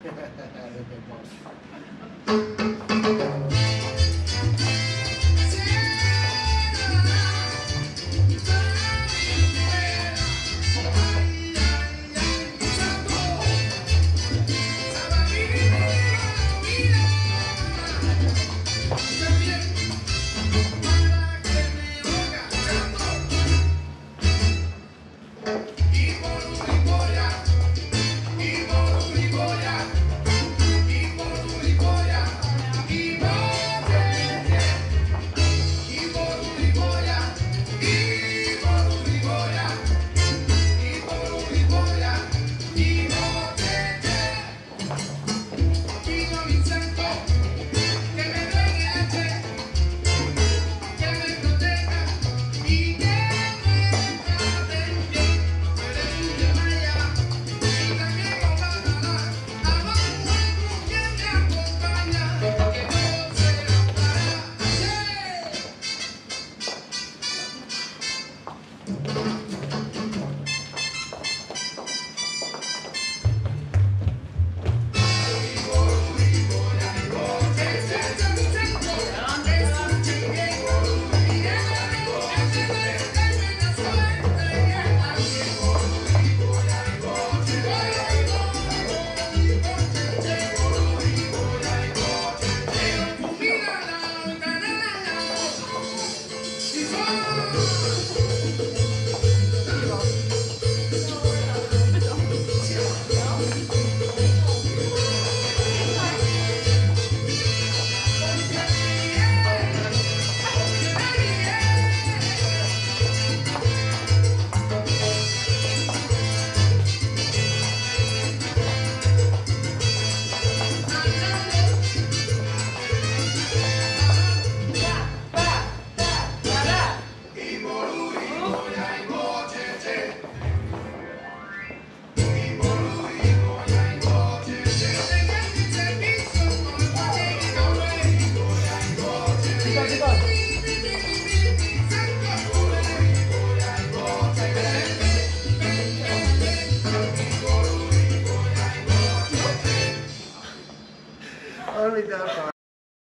Thank you. Oh, Only that part.